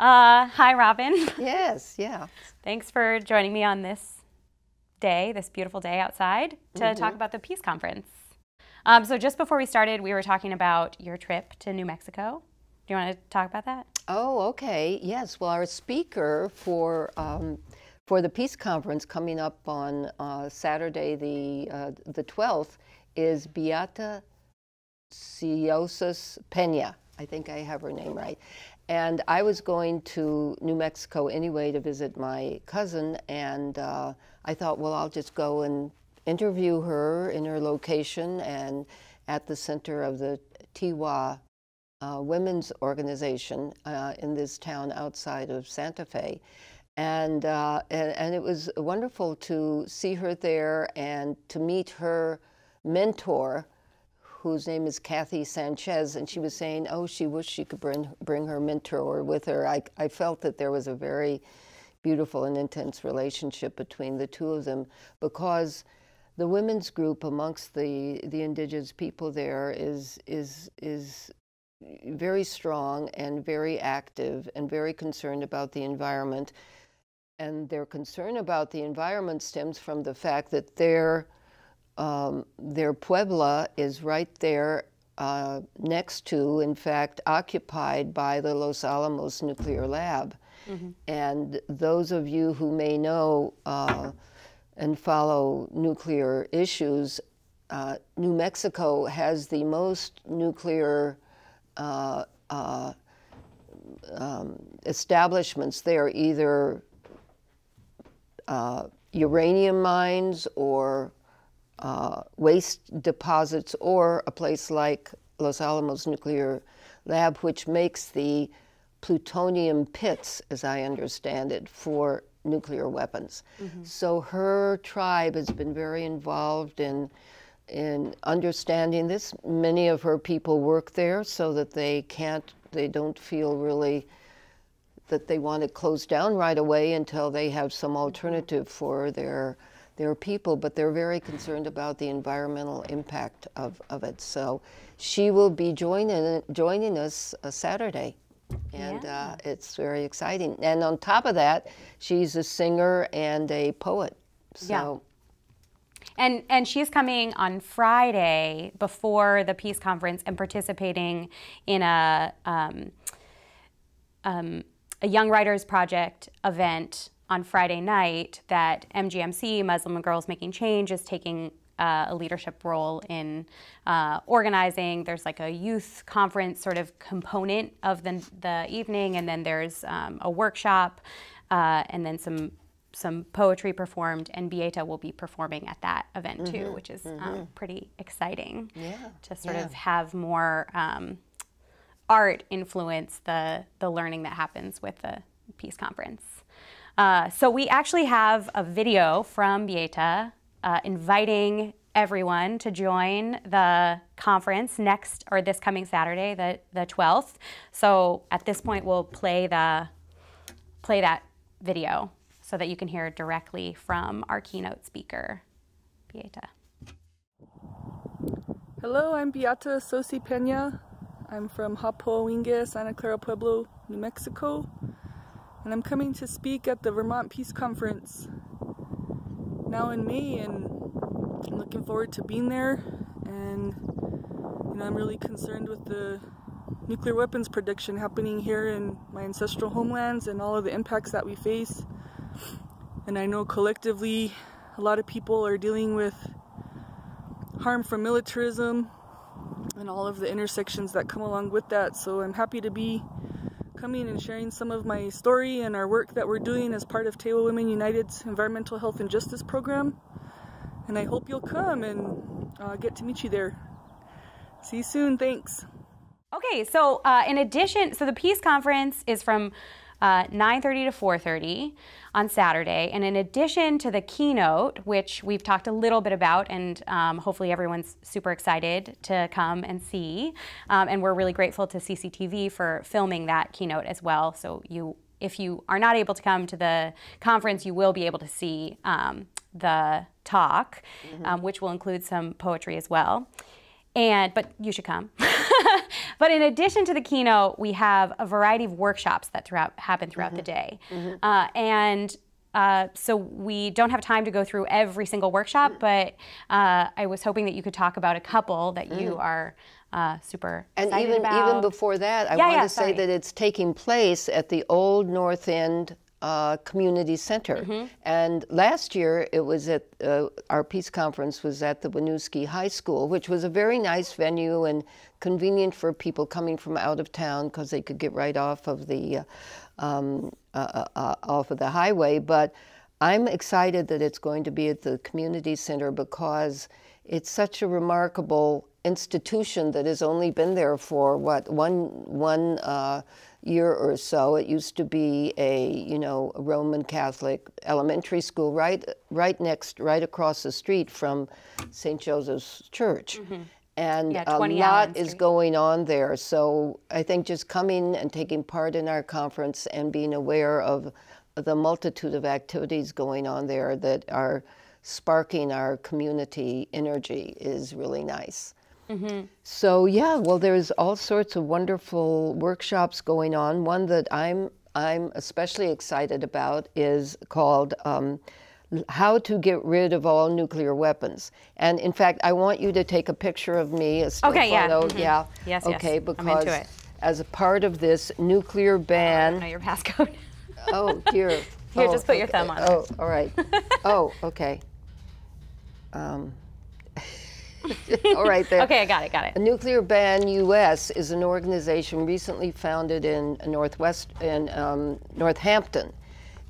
Uh, hi, Robin. Yes, yeah. Thanks for joining me on this day, this beautiful day outside, to Mm-hmm. talk about the Peace Conference. Um, so, just before we started, we were talking about your trip to New Mexico. Do you want to talk about that? Oh, okay. Yes. Well, our speaker for um, for the peace conference coming up on uh, Saturday, the uh, the twelfth, is Beata Tsosie Pena. I think I have her name right. And I was going to New Mexico anyway to visit my cousin, and uh, I thought, well, I'll just go and interview her in her location and at the center of the Tewa uh, women's organization uh, in this town outside of Santa Fe. And, uh, and, and it was wonderful to see her there and to meet her mentor, whose name is Kathy Sanchez. And she was saying, oh, she wished she could bring, bring her mentor with her. I, I felt that there was a very beautiful and intense relationship between the two of them because the women's group amongst the, the indigenous people there is, is, is very strong and very active and very concerned about the environment. And their concern about the environment stems from the fact that their, um, their pueblo is right there uh, next to, in fact, occupied by the Los Alamos nuclear lab. And those of you who may know uh, and follow nuclear issues, uh, New Mexico has the most nuclear uh, uh, um, establishments there, either uh, uranium mines or uh, waste deposits, or a place like Los Alamos Nuclear Lab, which makes the plutonium pits, as I understand it, for nuclear weapons. So her tribe has been very involved in in understanding this. Many of her people work there so that they can't, they don't feel really that they want to close down right away until they have some alternative for their their people, but they're very concerned about the environmental impact of, of it. So she will be joining joining us uh, Saturday, and uh, it's very exciting. And on top of that, she's a singer and a poet. So Yeah. And and she's coming on Friday before the peace conference and participating in a um, um, a Young Writers Project event on Friday night that MGMC Muslim Girls Making Change is taking uh, a leadership role in uh, organizing. There's like a youth conference sort of component of the the evening, and then there's um, a workshop, uh, and then some some poetry performed, and Beata will be performing at that event too, which is um, pretty exciting. Yeah, To sort yeah. of have more um, art influence the the learning that happens with the peace conference. Uh, so we actually have a video from Beata uh, inviting everyone to join the conference next or this coming Saturday, the the 12th. So at this point, we'll play the play that video so that you can hear directly from our keynote speaker, Beata. Hello, I'm Beata Tsosie Pena. I'm from Hapoawinge, Santa Clara Pueblo, New Mexico, and I'm coming to speak at the Vermont Peace Conference now in May, and I'm looking forward to being there. And you know, I'm really concerned with the nuclear weapons production happening here in my ancestral homelands and all of the impacts that we face. And I know collectively, a lot of people are dealing with harm from militarism and all of the intersections that come along with that. So I'm happy to be coming and sharing some of my story and our work that we're doing as part of Tewa Women United's Environmental Health and Justice Program. And I hope you'll come and uh, get to meet you there. See you soon. Thanks. Okay, so uh, in addition, so the peace conference is from uh, 9:30 to 4:30 on Saturday, and in addition to the keynote, which we've talked a little bit about, and um, hopefully everyone's super excited to come and see, um, and we're really grateful to CCTV for filming that keynote as well. So you, if you are not able to come to the conference, you will be able to see um, the talk, um, which will include some poetry as well and but you should come. But in addition to the keynote, we have a variety of workshops that throughout, happen throughout the day. Uh, and uh, so we don't have time to go through every single workshop, but uh, I was hoping that you could talk about a couple that you are uh, super And excited even about. even before that, I Yeah, want yeah, to say that it's taking place at the old North End uh, Community Center. Mm-hmm. And last year, it was at uh, our peace conference was at the Winooski High School, which was a very nice venue and convenient for people coming from out of town because they could get right off of the uh, um, uh, uh, uh, off of the highway. But I'm excited that it's going to be at the community center because it's such a remarkable institution that has only been there for what one one uh, year or so. It used to be a you know a Roman Catholic elementary school right right next right across the street from St. Joseph's Church. And Yeah, a lot is going on there. So I think just coming and taking part in our conference and being aware of the multitude of activities going on there that are sparking our community energy is really nice. So yeah, well, there's all sorts of wonderful workshops going on. One that I'm I'm especially excited about is called um, "How to Get Rid of All Nuclear Weapons." And in fact, I want you to take a picture of me. A Okay, yeah, photo. mhm. Yeah. Yes, yes, Okay, into because it. as a part of this nuclear ban. know your passcode. Oh, dear. Here, Oh, just put your thumb on it. Oh, all right. oh, okay. Um, all right, there. okay, I got it, got it. Nuclear Ban US is an organization recently founded in Northwest in um, Northampton,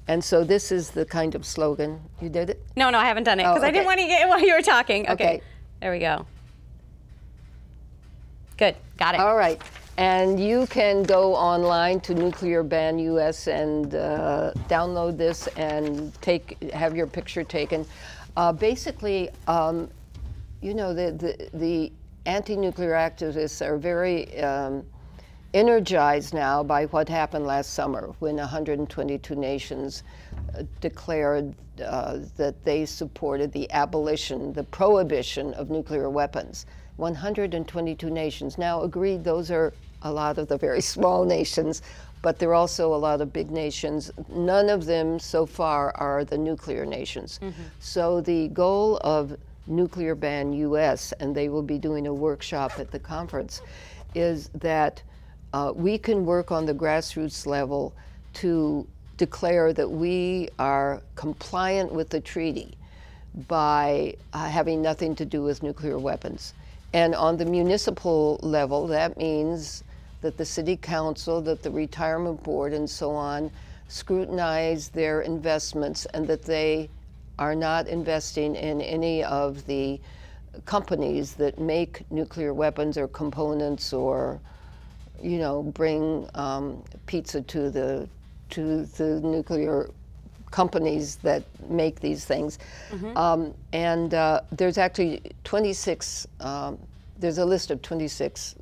and so this is the kind of slogan. You did it. No, no, I haven't done it because Oh, I didn't want to get it while you were talking. Okay. Okay. There we go. Good. Got it. All right. And you can go online to Nuclear Ban US and uh, download this and take have your picture taken. Uh, basically, um, you know, the, the, the anti-nuclear activists are very um, energized now by what happened last summer when 122 nations uh, declared uh, that they supported the abolition, the prohibition of nuclear weapons. 122 nations. Now, agreed, those are a lot of the very small nations, but there are also a lot of big nations. None of them so far are the nuclear nations. So the goal of Nuclear Ban US, and they will be doing a workshop at the conference, is that uh, we can work on the grassroots level to declare that we are compliant with the treaty by uh, having nothing to do with nuclear weapons. And on the municipal level, that means that the city council, that the retirement board, and so on scrutinize their investments and that they are not investing in any of the companies that make nuclear weapons or components or you know, bring um, pizza to the to the nuclear companies that make these things. Um, and uh, there's actually 26. Um, there's a list of 26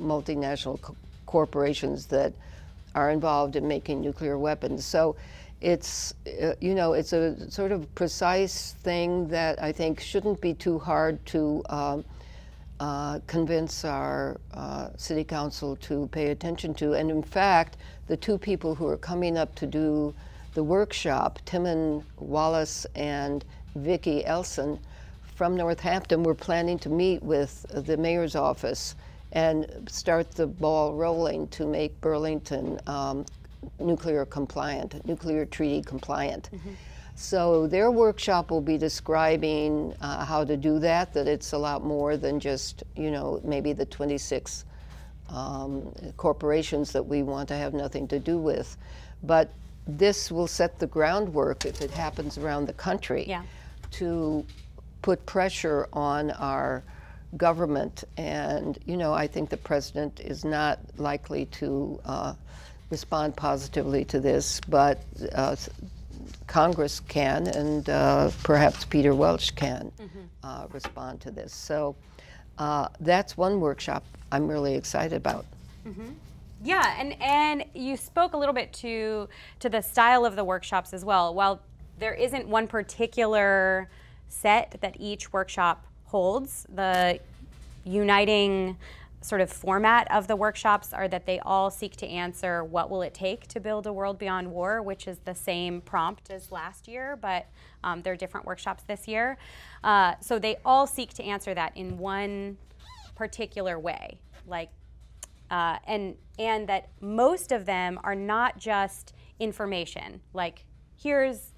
multinational co- corporations that are involved in making nuclear weapons. So it's uh, you know it's a sort of precise thing that I think shouldn't be too hard to. Um, uh, convince our uh, city council to pay attention to. And in fact, the two people who are coming up to do the workshop, Timmon Wallis and Vicki Elson from Northampton, were planning to meet with the mayor's office and start the ball rolling to make Burlington um, nuclear compliant, nuclear treaty compliant. So their workshop will be describing uh, how to do that. That it's a lot more than just you know maybe the 26 um, corporations that we want to have nothing to do with, but this will set the groundwork if it happens around the country Yeah. to put pressure on our government. And you know I think the president is not likely to. Uh, respond positively to this, but uh, Congress can, and uh, perhaps Peter Welch can uh, respond to this. So uh, that's one workshop I'm really excited about. Yeah, and and you spoke a little bit to to the style of the workshops as well. While there isn't one particular set that each workshop holds, the uniting sort of format of the workshops are that they all seek to answer what will it take to build a world beyond war, which is the same prompt as last year, but um, there are different workshops this year. Uh, so they all seek to answer that in one particular way, like, uh, and and that most of them are not just information, like here's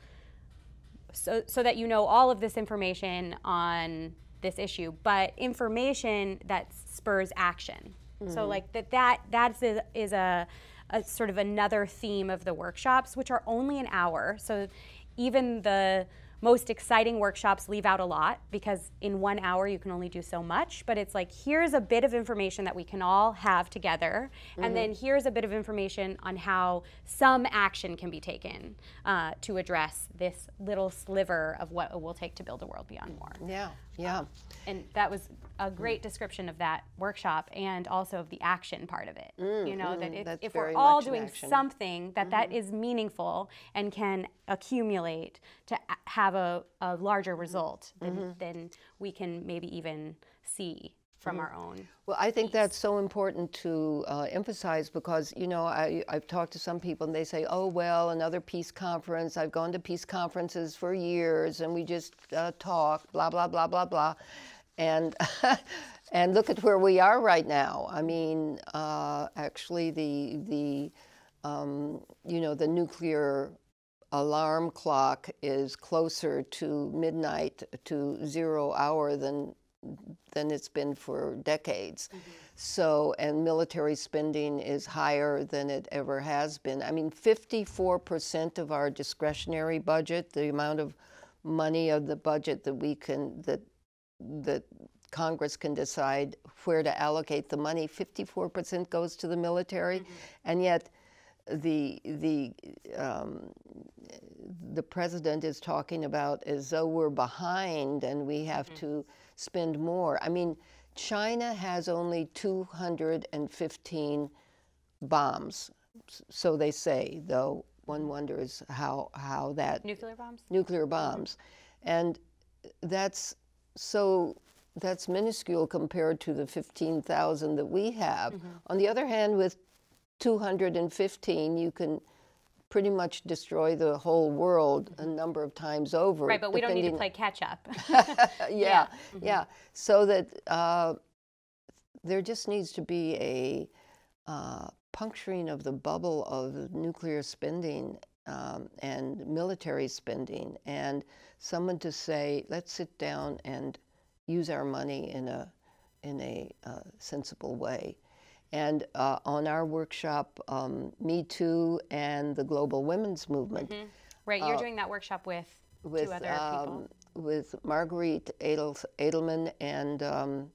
so so that you know all of this information on this issue, but information that spurs action. Mm-hmm. So like that that that is, is a, a sort of another theme of the workshops, which are only an hour. So even the most exciting workshops leave out a lot because in one hour you can only do so much. But it's like, here's a bit of information that we can all have together. Mm-hmm. And then here's a bit of information on how some action can be taken uh, to address this little sliver of what it will take to build a world beyond war. Yeah, yeah. Um, and that was a great description of that workshop and also of the action part of it. Mm, you know, mm, that if, if we're all doing something, that, mm-hmm. that is meaningful and can accumulate to have a, a larger result, than, mm-hmm. then we can maybe even see from mm-hmm. our own. Well, I think that's so important to uh, emphasize because, you know, I, I've talked to some people and they say, oh, well, another peace conference. I've gone to peace conferences for years and we just uh, talk, blah, blah, blah, blah, blah and and look at where we are right now. I mean, uh, actually, the the um, you know the nuclear alarm clock is closer to midnight to zero hour than than it's been for decades. Mm-hmm. So, and military spending is higher than it ever has been. I mean, 54% of our discretionary budget, the amount of money of the budget that we can that that Congress can decide where to allocate the money. 54% goes to the military, mm-hmm. and yet the the um, the president is talking about as though we're behind and we have mm-hmm. to spend more. I mean, China has only 215 bombs, so they say. Though one wonders how how that nuclear bombs nuclear bombs, and that's so that's minuscule compared to the 15,000 that we have. Mm-hmm. On the other hand, with 215, you can pretty much destroy the whole world a mm-hmm. number of times over. Right, but we don't need to play catch up. yeah, yeah. Mm-hmm. yeah. So that uh, there just needs to be a uh, puncturing of the bubble of nuclear spending um, and military spending, and someone to say, let's sit down and use our money in a in a uh, sensible way. And uh, on our workshop, um, Me Too and the Global Women's Movement. Mm-hmm. Right, you're uh, doing that workshop with, with two other um, people. With Marguerite Edel, Edelman and um,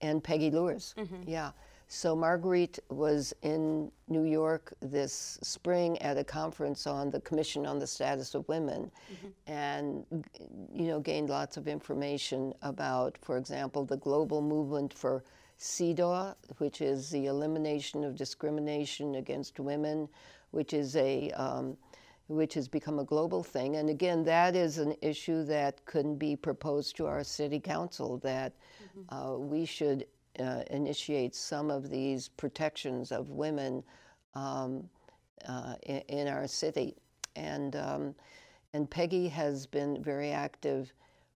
and Peggy Lewis. Mm-hmm. Yeah. So Marguerite was in New York this spring at a conference on the Commission on the Status of Women, mm-hmm. and you know gained lots of information about, for example, the global movement for CEDAW, which is the elimination of discrimination against women, which is a um, which has become a global thing. And again, that is an issue that couldn't be proposed to our city council that mm-hmm. uh, we should uh, initiate some of these protections of women um, uh, in, in, our city. And, um, and Peggy has been very active.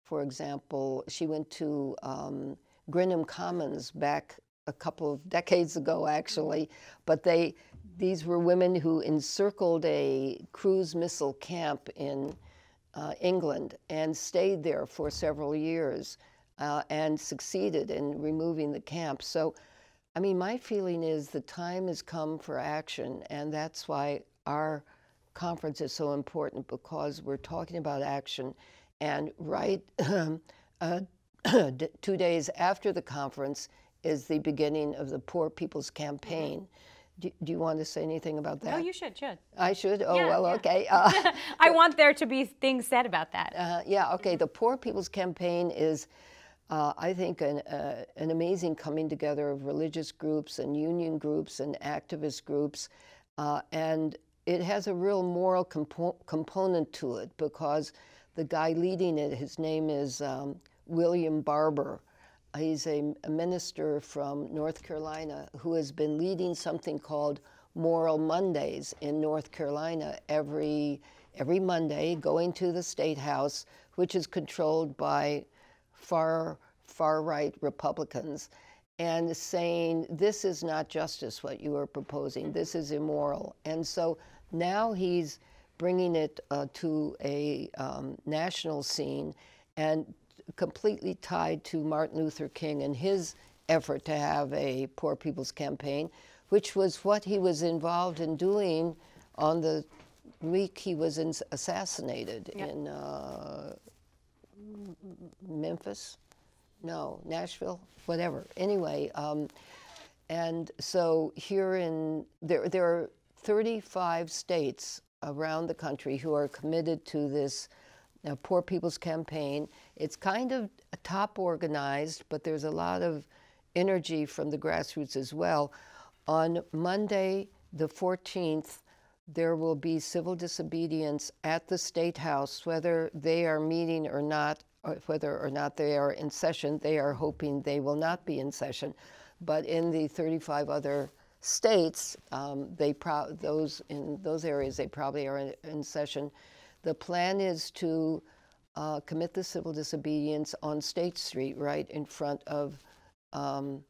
For example, she went to um, Greenham Commons back a couple of decades ago, actually, but they, these were women who encircled a cruise missile camp in uh, England and stayed there for several years uh, and succeeded in removing the camp. So, I mean, my feeling is the time has come for action, and that's why our conference is so important because we're talking about action. And right uh, two days after the conference is the beginning of the Poor People's Campaign. Mm-hmm. Do, do, you want to say anything about that? No, you should. Should I should? Oh yeah, well, yeah. okay. Uh, I want there to be things said about that. Uh, yeah. Okay. The Poor People's Campaign is uh, I think, an, uh, an amazing coming together of religious groups and union groups and activist groups. Uh, and it has a real moral compo- component to it because the guy leading it, his name is um, William Barber. he's a, a minister from North Carolina who has been leading something called Moral Mondays in North Carolina every every Monday, going to the state house, which is controlled by far far right Republicans, and saying this is not justice what you are proposing. This is immoral. And so now he's bringing it uh, to a um, national scene and completely tied to Martin Luther King and his effort to have a poor people's campaign, which was what he was involved in doing on the week he was assassinated yep. in uh, Memphis. No, Nashville, whatever. Anyway, um, and so here in there, there are 35 states around the country who are committed to this uh, Poor People's Campaign. It's kind of top organized, but there's a lot of energy from the grassroots as well. On Monday, the 14th, there will be civil disobedience at the State House, whether they are meeting or not, or whether or not they are in session. They are hoping they will not be in session. But in the 35 other states, um, they those in those areas they probably are in, in session. The plan is to uh, commit the civil disobedience on State Street, right in front of um,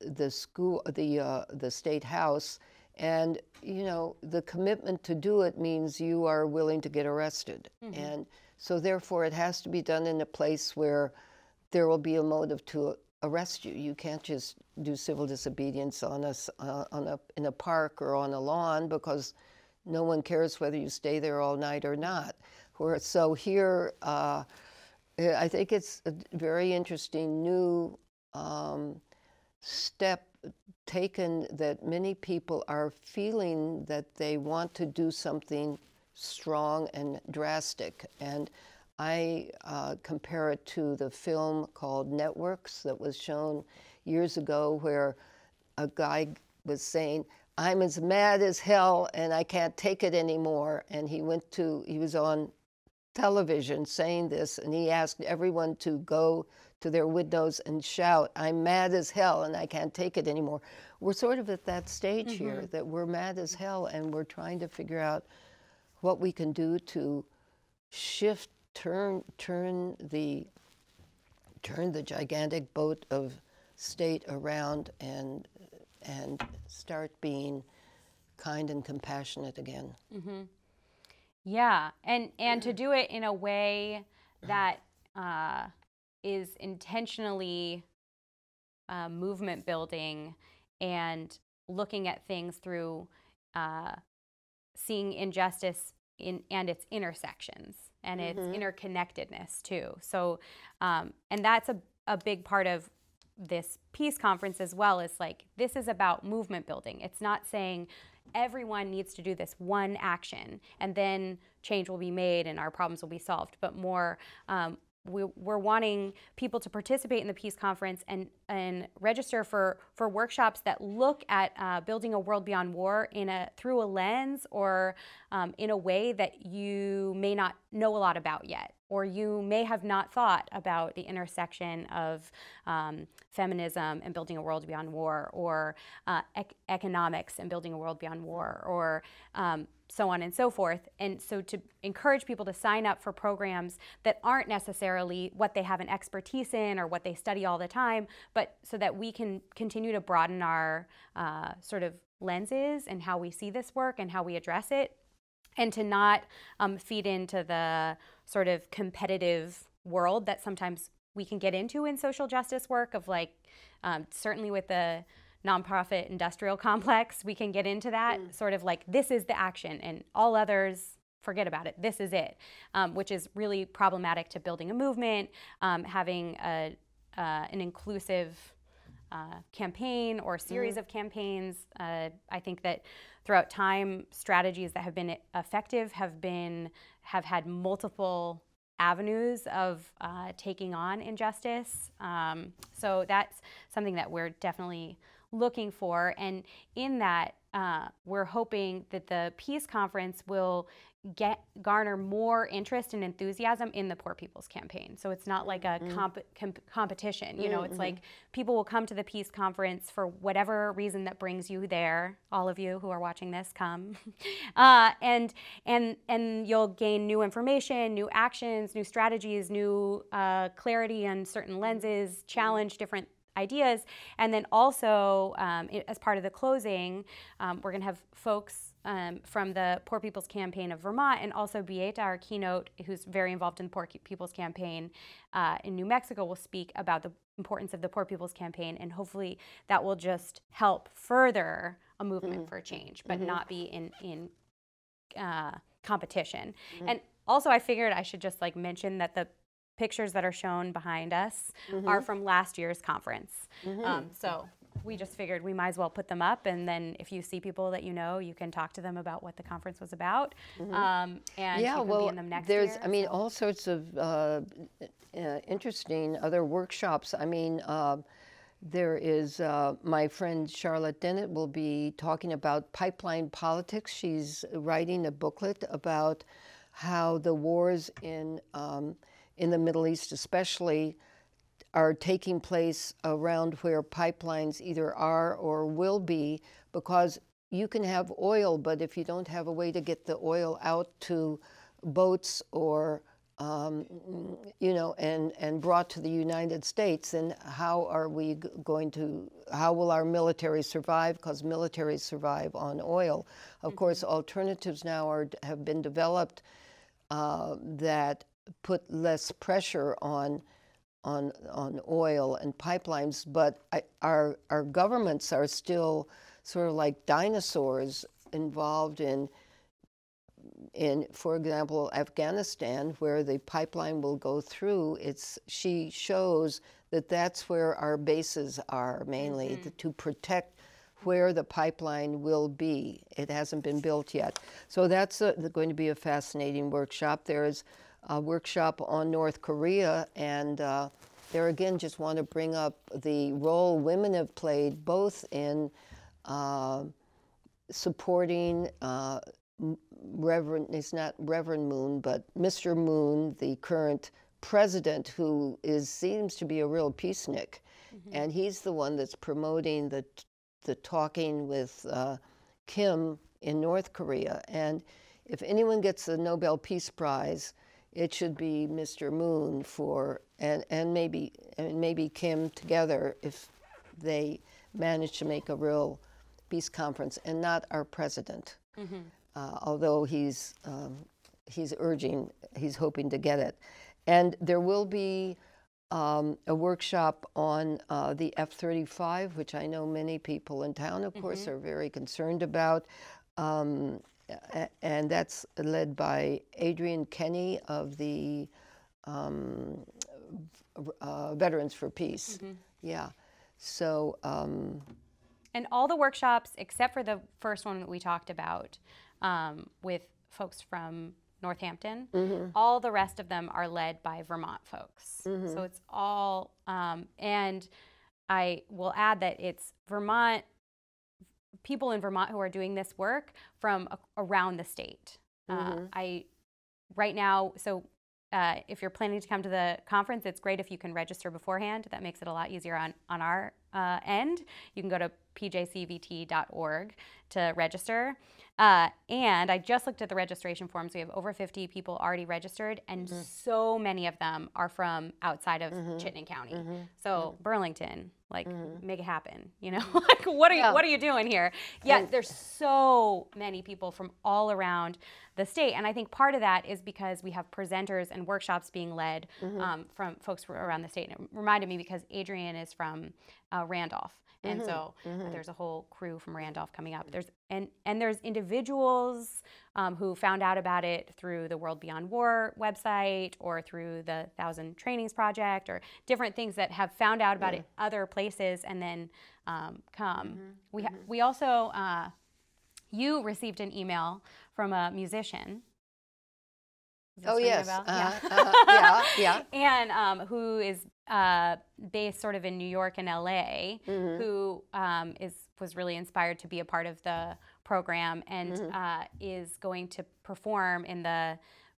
the school, the uh, the state house, and you know the commitment to do it means you are willing to get arrested, mm-hmm. and so therefore it has to be done in a place where there will be a motive to arrest you. You can't just do civil disobedience on a, uh, on a, in a park or on a lawn because no one cares whether you stay there all night or not. Where, so here, uh, I think it's a very interesting new um, step taken that many people are feeling that they want to do something strong and drastic. And I uh, compare it to the film called Networks that was shown years ago, where a guy was saying, I'm as mad as hell and I can't take it anymore. And he went to, he was on television saying this, and he asked everyone to go to their windows and shout, I'm mad as hell and I can't take it anymore. We're sort of at that stage mm-hmm. here that we're mad as hell and we're trying to figure out what we can do to shift turn turn the turn the gigantic boat of state around and and start being kind and compassionate again. Mm-hmm. Yeah, and and to do it in a way that uh, is intentionally uh, movement building and looking at things through uh, seeing injustice in and its intersections and its mm-hmm. interconnectedness too. So, um, and that's a, a big part of this peace conference as well is like this is about movement building. It's not saying everyone needs to do this one action and then change will be made and our problems will be solved, but more um, we, are wanting people to participate in the peace conference and, and register for, for workshops that look at uh, building a world beyond war in a through a lens or um, in a way that you may not know a lot about yet or you may have not thought about the intersection of um, feminism and building a world beyond war or uh, ec- economics and building a world beyond war or um, so on and so forth. And so to encourage people to sign up for programs that aren't necessarily what they have an expertise in or what they study all the time, but so that we can continue to broaden our uh, sort of lenses and how we see this work and how we address it, and to not um, feed into the sort of competitive world that sometimes we can get into in social justice work of like um, certainly with the nonprofit industrial complex, we can get into that mm. sort of like this is the action and all others forget about it. This is it, um, which is really problematic to building a movement, um, having a, uh, an inclusive uh, campaign or series mm. of campaigns. Uh, I think that throughout time, strategies that have been effective have been have had multiple avenues of uh, taking on injustice. Um, so that's something that we're definitely looking for. And in that, uh, we're hoping that the peace conference will get garner more interest and enthusiasm in the Poor People's Campaign. So it's not like a mm-hmm. comp- com- competition. You know, it's mm-hmm. like people will come to the peace conference for whatever reason that brings you there. All of you who are watching this, come, uh, and and and you'll gain new information, new actions, new strategies, new uh, clarity on certain lenses, challenge different ideas. And then also, um, as part of the closing, um, we're going to have folks um, from the Poor People's Campaign of Vermont and also Beata, our keynote, who's very involved in the Poor People's Campaign uh, in New Mexico, will speak about the importance of the Poor People's Campaign. And hopefully that will just help further a movement mm-hmm. for change, but mm-hmm. not be in, in uh, competition. Mm-hmm. And also, I figured I should just like mention that the pictures that are shown behind us mm-hmm. are from last year's conference. Mm-hmm. Um, so we just figured we might as well put them up, and then if you see people that you know, you can talk to them about what the conference was about, mm-hmm. um, and yeah, well, there's, year, I mean, all sorts of uh, uh, interesting other workshops. I mean. Uh, there is uh, my friend Charlotte Dennett will be talking about pipeline politics. She's writing a booklet about how the wars in um, in the Middle East, especially, are taking place around where pipelines either are or will be, because you can have oil, but if you don't have a way to get the oil out to boats or um, you know, and, and brought to the United States, then how are we going to, how will our military survive? Because militaries survive on oil. Of mm-hmm. course, alternatives now are, have been developed uh, that put less pressure on on on oil and pipelines, but I, our our governments are still sort of like dinosaurs involved in in for example Afghanistan where the pipeline will go through. It's she shows that that's where our bases are mainly mm-hmm. to protect where the pipeline will be. It hasn't been built yet. So that's a, going to be a fascinating workshop. There's a workshop on North Korea, and uh, there again, just want to bring up the role women have played both in uh, supporting uh, Reverend, it's not Reverend Moon, but Mr. Moon, the current president, who is seems to be a real peacenik, mm-hmm. and he's the one that's promoting the the talking with uh, Kim in North Korea. And if anyone gets the Nobel Peace Prize, it should be Mr. Moon for and and maybe and maybe Kim together if they manage to make a real peace conference and not our president. Mm-hmm. Uh, although he's um, he's urging, he's hoping to get it, and there will be. Um, a workshop on uh, the F 35, which I know many people in town, of mm-hmm. course, are very concerned about. Um, and that's led by Adrienne Kinney of the um, uh, Veterans for Peace. Mm-hmm. Yeah. So. Um, and all the workshops, except for the first one that we talked about um, with folks from Northampton, mm-hmm. all the rest of them are led by Vermont folks. Mm-hmm. So it's all, um, and I will add that it's Vermont people in Vermont who are doing this work from a, around the state. Uh, mm-hmm. Uh, I right now, so uh, if you're planning to come to the conference, it's great if you can register beforehand. That makes it a lot easier on on our uh, end. You can go to pjcvt.org to register. Uh, and I just looked at the registration forms. We have over 50 people already registered, and mm-hmm. so many of them are from outside of mm-hmm. Chittenden County. Mm-hmm. So mm-hmm. Burlington, like, mm-hmm. make it happen. You know, like what are you what are you doing here? Yeah, there's so many people from all around the state, and I think part of that is because we have presenters and workshops being led mm-hmm. um, from folks around the state. And it reminded me because Adrienne is from uh, Randolph. And mm-hmm. so mm-hmm. there's a whole crew from Randolph coming up. There's and and there's individuals um, who found out about it through the World Beyond War website or through the Thousand Trainings Project or different things that have found out about it other places and then um, come. Mm-hmm. We ha- mm-hmm. we also uh, you received an email from a musician Oh yes. Uh-huh, uh-huh, yeah. Yeah. and um, who is uh, based sort of in New York and LA, Mm-hmm. who um, is was really inspired to be a part of the program and Mm-hmm. uh, is going to perform in the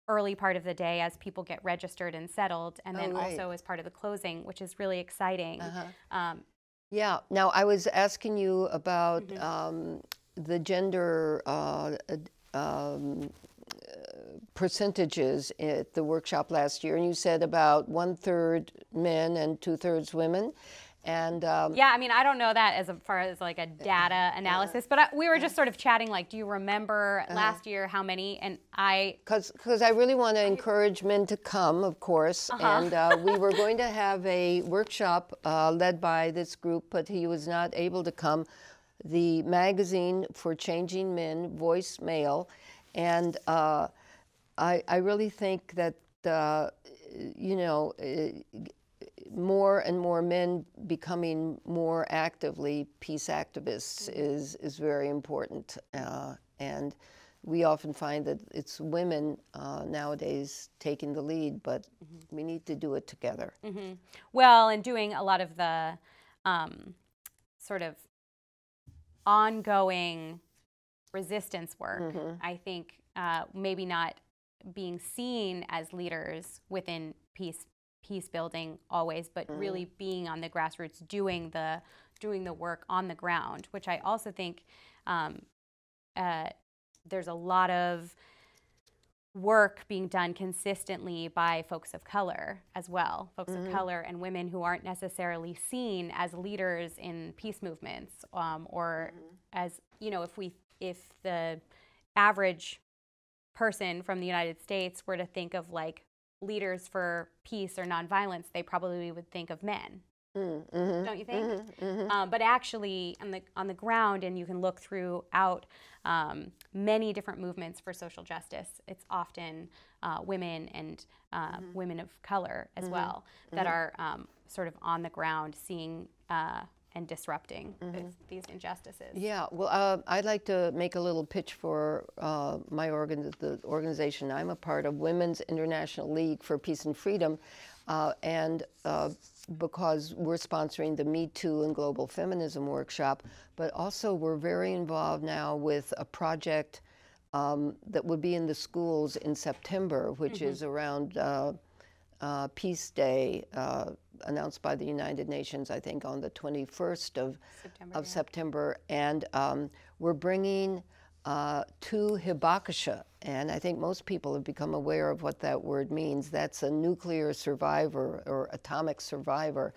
early part of the day as people get registered and settled, and then Oh, right. also as part of the closing, which is really exciting. Uh-huh. Um, Yeah. Now I was asking you about Mm-hmm. um, the gender uh, uh, um, uh, percentages at the workshop last year, and you said about one third men and two thirds women. And um, yeah, I mean, I don't know that as far as like a data analysis, but I, we were just sort of chatting. Like, do you remember Uh-huh. last year how many? And I because I really want to encourage men to come, of course. Uh-huh. And uh, we were going to have a workshop uh, led by this group, but he was not able to come. The magazine for changing men, Voice Male, and uh, I, I really think that uh, you know. Uh, more and more men becoming more actively peace activists is is very important, uh, and we often find that it's women uh, nowadays taking the lead, but we need to do it together. Well, and doing a lot of the um, sort of ongoing resistance work, Mm-hmm. I think uh, maybe not being seen as leaders within peace peace building always, but Mm-hmm. really being on the grassroots, doing the doing the work on the ground, which I also think um, uh, there's a lot of work being done consistently by folks of color as well, folks of color and women who aren't necessarily seen as leaders in peace movements, um, or as you know, if we if the average person from the United States were to think of like leaders for peace or nonviolence, they probably would think of men. Mm-hmm. Don't you think? Um, but actually, on the on the ground, and you can look throughout um, many different movements for social justice. It's often uh, women and uh, women of color as well that are um, sort of on the ground, seeing uh, and disrupting these, these injustices. Yeah, well, uh, I'd like to make a little pitch for uh, my organ, the organization I'm a part of, Women's International League for Peace and Freedom, uh, and uh, because we're sponsoring the Me Too and Global Feminism workshop, but also we're very involved now with a project um, that would be in the schools in September, which is around. Uh, uh, Peace Day, uh, announced by the United Nations, I think, on the 21st of September, of September, and um, we're bringing uh, to Hibakusha, and I think most people have become aware of what that word means. That's a nuclear survivor or atomic survivor,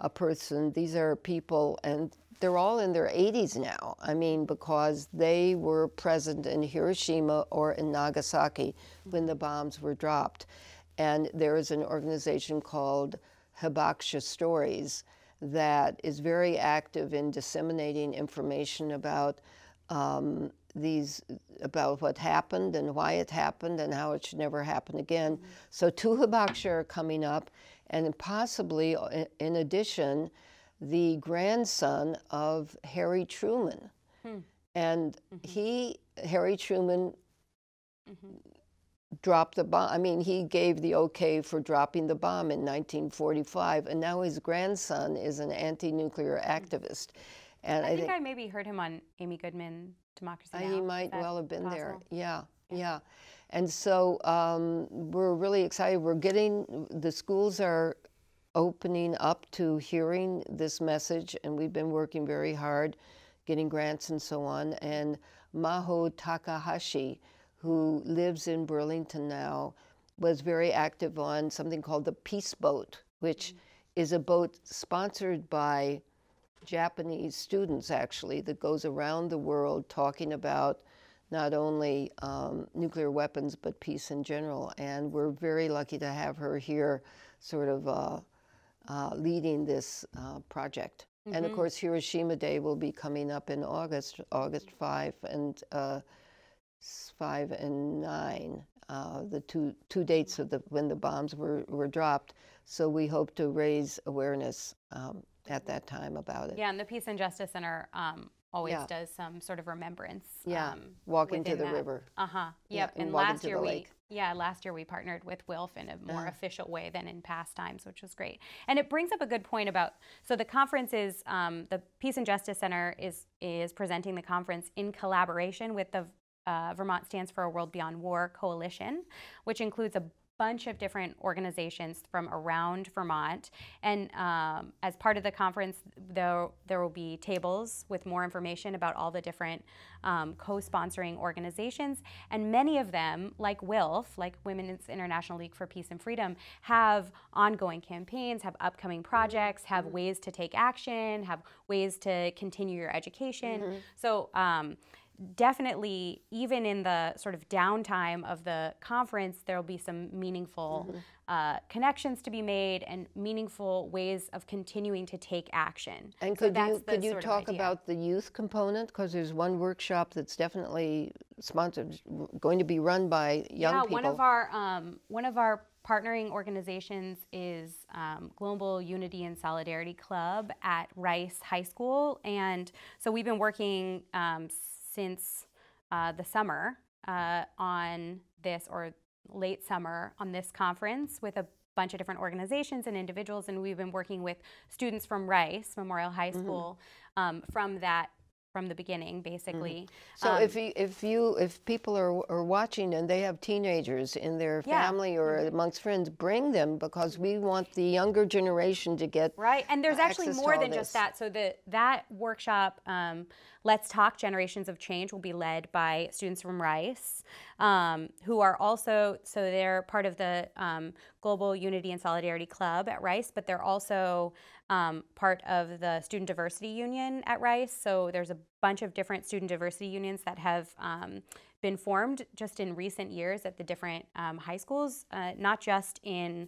a person. These are people, and they're all in their 80s now. I mean, because they were present in Hiroshima or in Nagasaki when the bombs were dropped. And there is an organization called Hibakusha Stories that is very active in disseminating information about um, these about what happened and why it happened and how it should never happen again. So two Hibakusha are coming up, and possibly uh, in addition, the grandson of Harry Truman, hmm. and mm-hmm. he Harry Truman mm-hmm. Dropped the bomb. I mean, he gave the okay for dropping the bomb in 1945, and now his grandson is an anti-nuclear activist. And I think I maybe heard him on Amy Goodman Democracy Now! he might well have been there. possible? Yeah, yeah. And so um, we're really excited. We're getting the schools are opening up to hearing this message, and we've been working very hard, getting grants and so on. And Maho Takahashi, who lives in Burlington now, was very active on something called the Peace Boat, which is a boat sponsored by Japanese students actually that goes around the world talking about not only um, nuclear weapons but peace in general. And we're very lucky to have her here, sort of uh, uh, leading this uh, project. And of course, Hiroshima Day will be coming up in August, August 5 and uh, 5 and 9, uh, the two, two dates of the, when the bombs were, were dropped. So we hope to raise awareness um, at that time about it. Yeah, and the Peace and Justice Center um, always Yeah. does some sort of remembrance. Yeah, um, walk into the that. river. Uh huh. Yeah, Yep. and and walk last year we lake. yeah last year we partnered with Wilf in a more Uh-huh. official way than in past times, which was great. And it brings up a good point about so the conference is um, the Peace and Justice Center is is presenting the conference in collaboration with the uh, Vermont Stands for a World Beyond War Coalition, which includes a bunch of different organizations from around Vermont. And um, as part of the conference, there, there will be tables with more information about all the different um, co sponsoring organizations. And many of them, like WILF, like Women's International League for Peace and Freedom, have ongoing campaigns, have upcoming projects, have ways to take action, have ways to continue your education. So, um, definitely, even in the sort of downtime of the conference, there will be some meaningful uh, connections to be made and meaningful ways of continuing to take action. And So could that's you could you talk about the youth component? Because there's one workshop that's definitely sponsored, going to be run by young yeah, people. one of our um, one of our partnering organizations is um, Global Unity and Solidarity Club at Rice High School, and so we've been working um, since uh, the summer uh, on this or late summer on this conference with a bunch of different organizations and individuals, and we've been working with students from Rice Memorial High Mm-hmm. School um, from that from the beginning, basically. So Um, if you, if you if people are, are watching and they have teenagers in their Yeah. Mm-hmm. family or amongst friends, bring them because we want the younger generation to get Right, and there's actually more than this. just that. So the that workshop, um, Let's Talk Generations of Change, will be led by students from Rice, um, who are also so they're part of the um, Global Unity and Solidarity Club at Rice, but they're also um, part of the Student Diversity Union at Rice. So there's a bunch of different student diversity unions that have um, been formed just in recent years at the different um, high schools, uh, not just in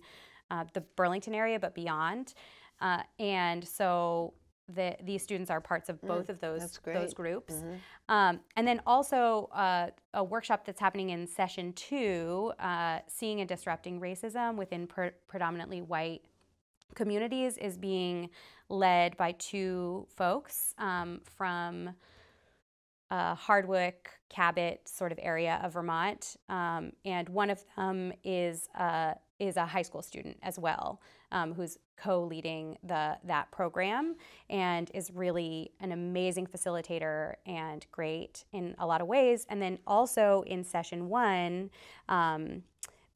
uh, the Burlington area, but beyond. Uh, and so the, these students are parts of both of those Mm, that's those great. groups. Um, and then also uh, a workshop that's happening in session two, uh, seeing and disrupting racism within pre- predominantly white communities, is being led by two folks um, from uh, Hardwick, Cabot sort of area of Vermont, um, and one of them is uh, is a high school student as well, um, who's co-leading the that program and is really an amazing facilitator and great in a lot of ways. And then also in session one. Um,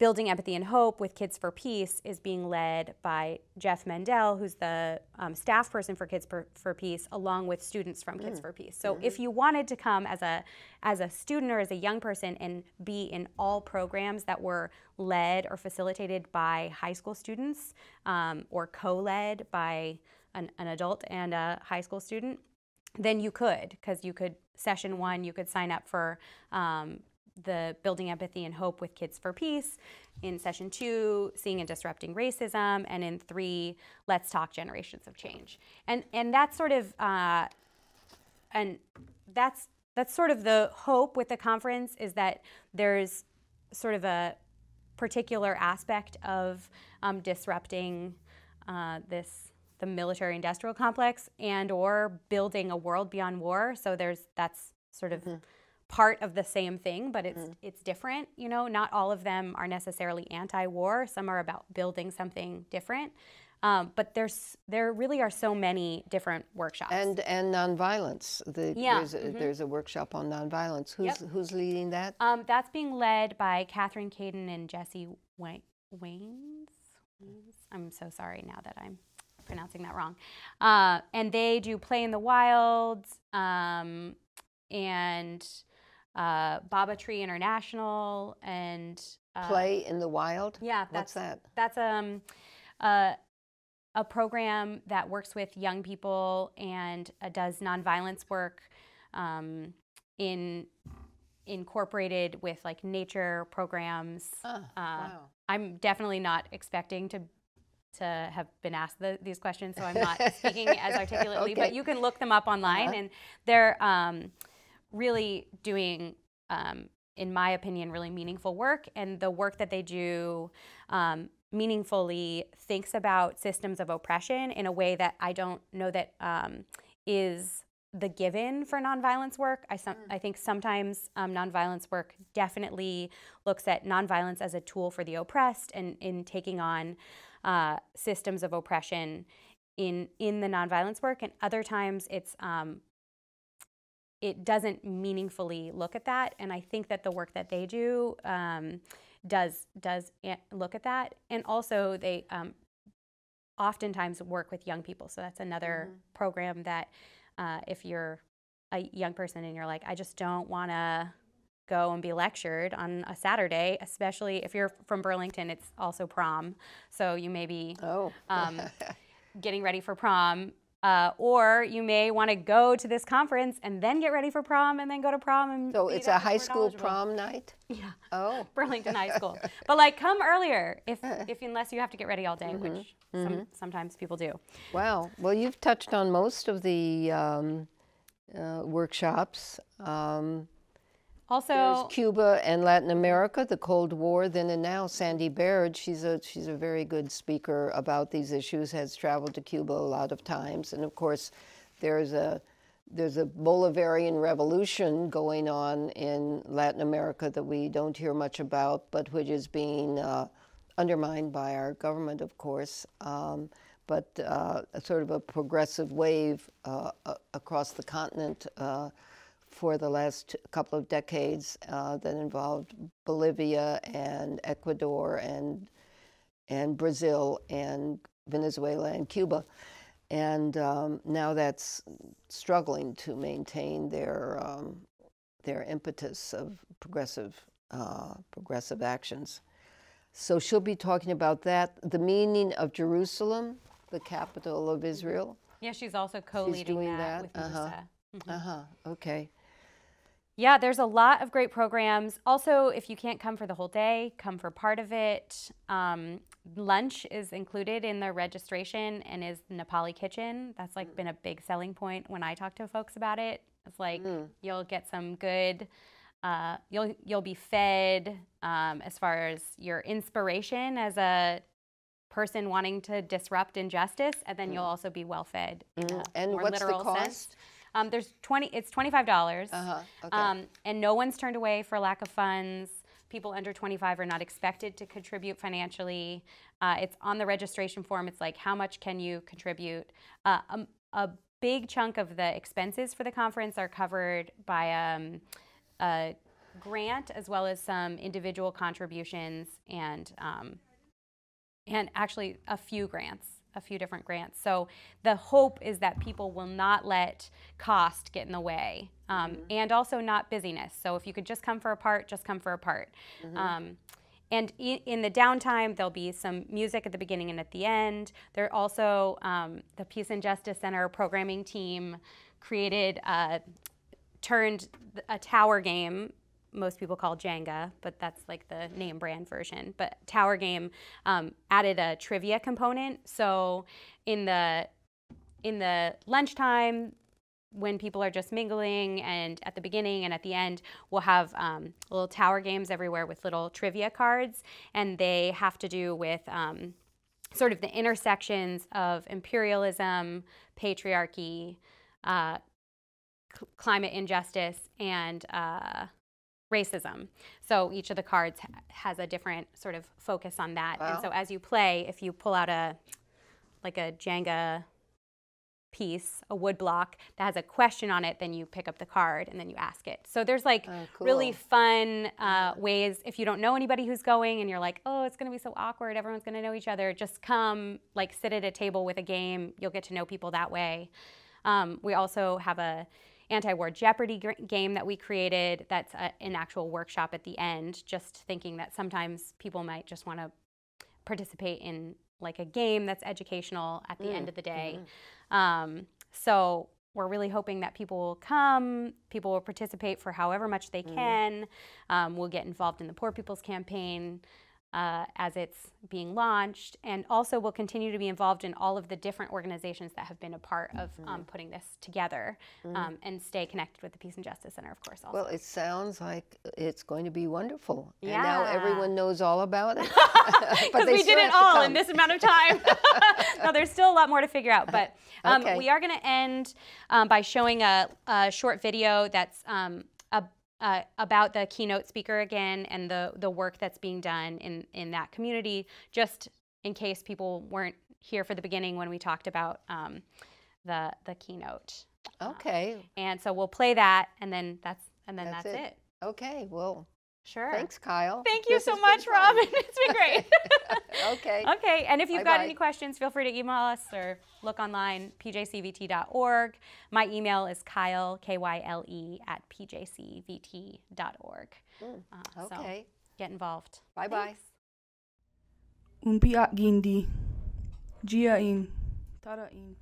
Building Empathy and Hope with Kids for Peace is being led by Jeff Mendel, who's the um, staff person for Kids for, for Peace, along with students from Kids for Peace. So if you wanted to come as a as a student or as a young person and be in all programs that were led or facilitated by high school students um, or co-led by an, an adult and a high school student, then you could, because you could, session one, you could sign up for um, the Building Empathy and Hope with Kids for Peace. In session two, Seeing and Disrupting Racism. And in three, Let's Talk Generations of Change. And, and that's sort of, uh, and that's, that's sort of the hope with the conference is that there's sort of a particular aspect of um, disrupting uh, this the military industrial complex and or building a world beyond war so there's that's sort of part of the same thing but it's it's different you know not all of them are necessarily anti-war some are about building something different um, but there's there really are so many different workshops and and nonviolence. The, Yeah, there's, a, there's a workshop on nonviolence. Who's Yep. who's leading that? Um, that's being led by Catherine Caden and Jesse Wa- Waynes. I'm so sorry now that I'm pronouncing that wrong. Uh, and they do Play in the Wild um, and uh, Baba Tree International and uh, Play in the wild. Yeah, What's that's that? that's um, uh, a program that works with young people and uh, does nonviolence work um, in incorporated with like nature programs. Uh, wow. I'm definitely not expecting to to have been asked the, these questions, so I'm not speaking as articulately. But you can look them up online, Uh-huh. and they're um, really doing, um, in my opinion, really meaningful work. And the work that they do um, meaningfully thinks about systems of oppression in a way that I don't know that um, is the given for nonviolence work. I, some, I think sometimes um, nonviolence work definitely looks at nonviolence as a tool for the oppressed and in taking on uh, systems of oppression in in the nonviolence work. And other times it's um, it doesn't meaningfully look at that. And I think that the work that they do um, does does look at that. And also they um, oftentimes work with young people. So that's another mm-hmm. program that uh, if you're a young person and you're like, I just don't want to go and be lectured on a Saturday, especially if you're from Burlington, it's also prom. So you may be oh. um, getting ready for prom. Uh, or you may want to go to this conference and then get ready for prom and then go to prom and so it's a high school prom night? Yeah. Oh. Burlington high school. But like come earlier if if unless you have to get ready all day mm -hmm. which mm -hmm. sometimes people do. Wow. Well you've touched on most of the um, uh, workshops. Um, also, There's Cuba and Latin America, the Cold War, then and now. Sandy Baird, she's a she's a very good speaker about these issues. Has traveled to Cuba a lot of times, and of course, there's a there's a Bolivarian revolution going on in Latin America that we don't hear much about, but which is being uh, undermined by our government, of course. Um, but uh, a sort of a progressive wave uh, across the continent uh, for the last couple of decades uh, that involved Bolivia and Ecuador and and Brazil and Venezuela and Cuba, and um, now that's struggling to maintain their um, their impetus of progressive uh, progressive actions. So she'll be talking about that, the meaning of Jerusalem, the capital of Israel. Yeah, she's also co-leading that, that, with uh-huh. Mm-hmm. Uh huh. Okay. Yeah, there's a lot of great programs. Also, if you can't come for the whole day, come for part of it. Um, lunch is included in the registration and is Nepali kitchen. That's like been a big selling point when I talk to folks about it. It's like mm. you'll get some good. Uh, you'll you'll be fed um, as far as your inspiration as a person wanting to disrupt injustice, and then mm. you'll also be well fed. Mm. And what's the cost? Sense. Um, there's 20, it's $25. Uh-huh. Okay. Um, and no one's turned away for lack of funds. People under 25 are not expected to contribute financially. Uh, it's on the registration form. It's like, how much can you contribute? Uh, a, um, a, big chunk of the expenses for the conference are covered by um, a grant as well as some individual contributions and um, and actually a few grants a few different grants. So the hope is that people will not let cost get in the way um, mm-hmm. and also not busyness. So if you could just come for a part, just come for a part. Mm-hmm. Um, and in the downtime, there'll be some music at the beginning and at the end. There also, um, the Peace and Justice Center programming team created, uh, turned a tower game most people call Jenga, but that's like the name brand version. But Tower Game um, added a trivia component. So in the in the lunchtime, when people are just mingling, and at the beginning and at the end, we'll have um, little tower games everywhere with little trivia cards, and they have to do with um, sort of the intersections of imperialism, patriarchy. Uh, climate injustice and uh, racism. So each of the cards has a different sort of focus on that. Wow. And so as you play, if you pull out a like a Jenga piece, a wood block that has a question on it, then you pick up the card and then you ask it. So there's like oh, cool. really fun uh, ways if you don't know anybody who's going and you're like, oh, it's going to be so awkward. Everyone's going to know each other. Just come, like sit at a table with a game. You'll get to know people that way. Um, we also have a anti-war jeopardy game that we created that's a, an actual workshop at the end just thinking that sometimes people might just want to participate in like a game that's educational at the mm. end of the day mm. um, so we're really hoping that people will come people will participate for however much they mm. can um, we'll get involved in the poor people's campaign uh, as it's being launched, and also will continue to be involved in all of the different organizations that have been a part of Mm-hmm. um, putting this together, um, and stay connected with the Peace and Justice Center, of course. Also. Well, it sounds like it's going to be wonderful. And now everyone knows all about it. because we did it all in this amount of time. no, there's still a lot more to figure out, but um, Okay. we are going to end um, by showing a, a short video that's um, uh, about the keynote speaker again and the the work that's being done in in that community, just in case people weren't here for the beginning when we talked about um, the the keynote. Okay. And so we'll play that, and then that's and then That's that's, it. it. Okay. Well, Sure. thanks, Kyle. Thank you This so much. Robin. It's been great. okay. Okay, and if you've got Bye-bye. any questions, feel free to email us or look online, pjcvt.org. My email is kyle, K-Y-L-E, at pjcvt.org. Uh, So Okay. get involved. Bye bye. Thanks. Umpiat gindi. Jiain. Tarain.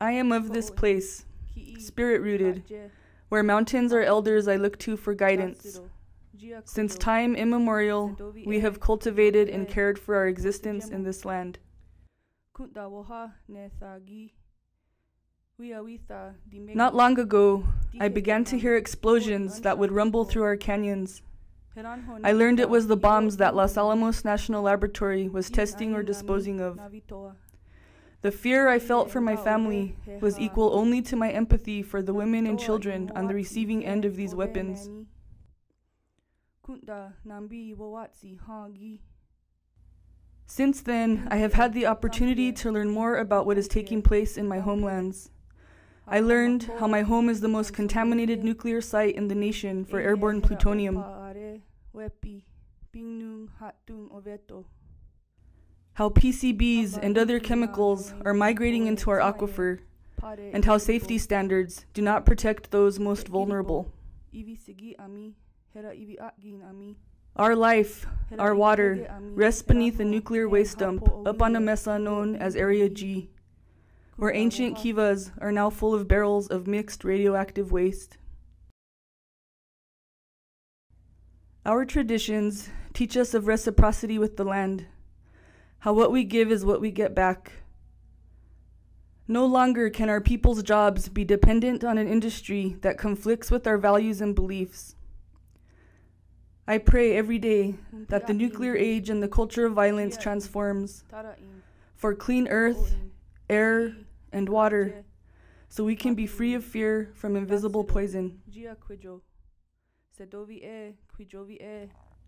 I am of this place, spirit rooted, where mountains are elders I look to for guidance. Since time immemorial, we have cultivated and cared for our existence in this land. Not long ago, I began to hear explosions that would rumble through our canyons. I learned it was the bombs that Los Alamos National Laboratory was testing or disposing of. The fear I felt for my family was equal only to my empathy for the women and children on the receiving end of these weapons. Since then, I have had the opportunity to learn more about what is taking place in my homelands. I learned how my home is the most contaminated nuclear site in the nation for airborne plutonium. How PCBs and other chemicals are migrating into our aquifer, and how safety standards do not protect those most vulnerable. Our life, our water, rests beneath a nuclear waste dump up on a mesa known as Area G, where ancient kivas are now full of barrels of mixed radioactive waste. Our traditions teach us of reciprocity with the land, how what we give is what we get back. No longer can our people's jobs be dependent on an industry that conflicts with our values and beliefs. I pray every day that the nuclear age and the culture of violence transforms for clean earth, air, and water, so we can be free of fear from invisible poison.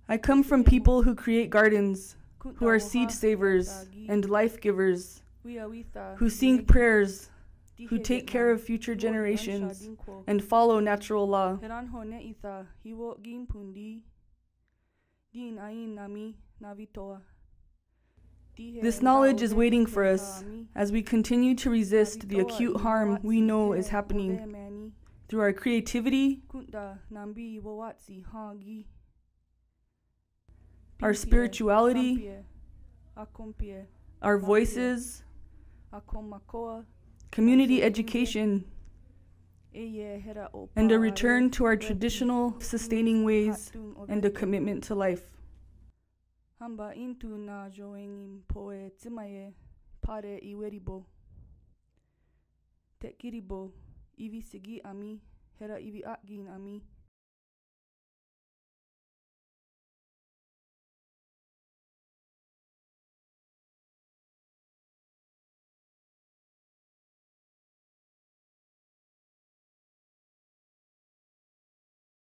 I come from people who create gardens, who are seed savers and life givers, who sing prayers, who take care of future generations, and follow natural law. This knowledge is waiting for us as we continue to resist the acute harm we know is happening through our creativity, our spirituality, our voices, community education, and a return to our traditional sustaining ways and a commitment to life. Ivi sigi ami, hera ivi ami,